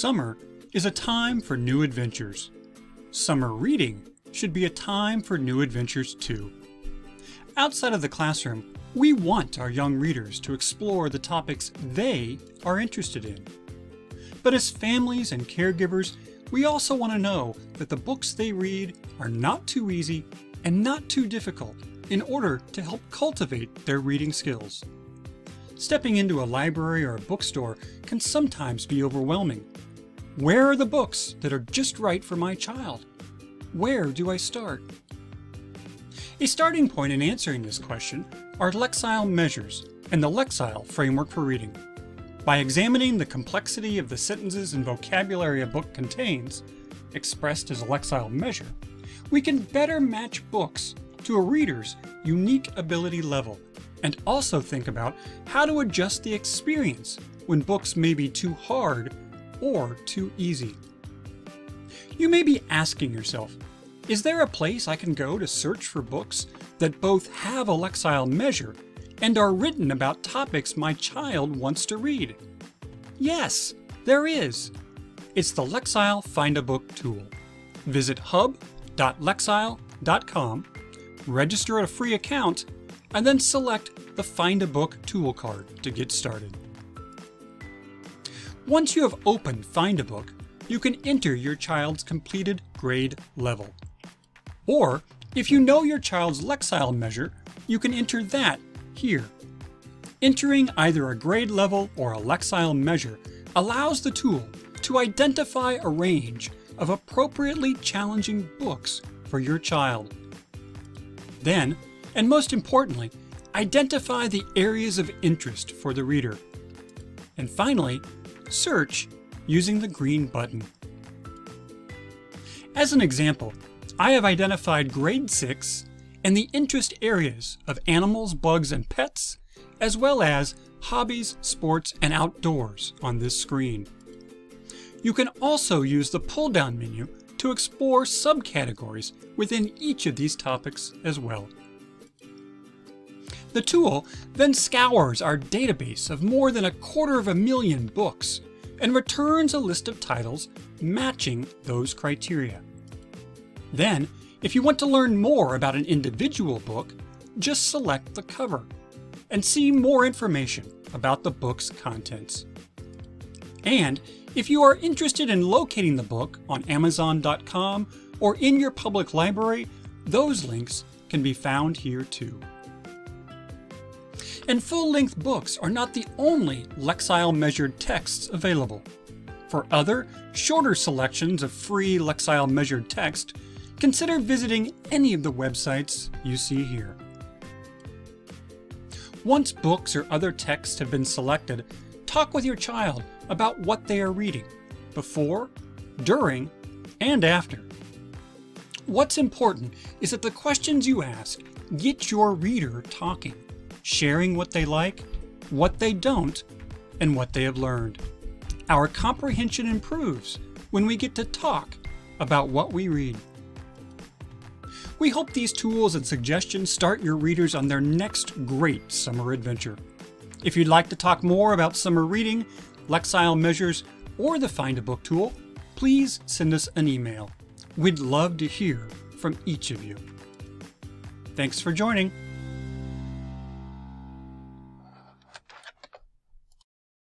Summer is a time for new adventures. Summer reading should be a time for new adventures too. Outside of the classroom, we want our young readers to explore the topics they are interested in. But as families and caregivers, we also want to know that the books they read are not too easy and not too difficult in order to help cultivate their reading skills. Stepping into a library or a bookstore can sometimes be overwhelming. Where are the books that are just right for my child? Where do I start? A starting point in answering this question are Lexile measures and the Lexile framework for reading. By examining the complexity of the sentences and vocabulary a book contains, expressed as a Lexile measure, we can better match books to a reader's unique ability level and also think about how to adjust the experience when books may be too hard or too easy. You may be asking yourself, is there a place I can go to search for books that both have a Lexile measure and are written about topics my child wants to read? Yes, there is. It's the Lexile Find a Book tool. Visit hub.lexile.com, register a free account, and then select the Find a Book tool card to get started. Once you have opened Find a Book, you can enter your child's completed grade level. Or, if you know your child's Lexile measure, you can enter that here. Entering either a grade level or a Lexile measure allows the tool to identify a range of appropriately challenging books for your child. Then, and most importantly, identify the areas of interest for the reader. And finally, search using the green button. As an example, I have identified grade 6 and the interest areas of animals, bugs, and pets, as well as hobbies, sports, and outdoors on this screen. You can also use the pull down menu to explore subcategories within each of these topics as well. The tool then scours our database of more than a quarter of a million books and returns a list of titles matching those criteria. Then, if you want to learn more about an individual book, just select the cover and see more information about the book's contents. And if you are interested in locating the book on Amazon.com or in your public library, those links can be found here too. And full-length books are not the only Lexile measured texts available. For other, shorter selections of free Lexile measured text, consider visiting any of the websites you see here. Once books or other texts have been selected, talk with your child about what they are reading, before, during, and after. What's important is that the questions you ask get your reader talking sharing what they like, what they don't, and what they have learned. Our comprehension improves when we get to talk about what we read. We hope these tools and suggestions start your readers on their next great summer adventure. If you'd like to talk more about summer reading, Lexile measures, or the Find a Book tool, please send us an email. We'd love to hear from each of you. Thanks for joining.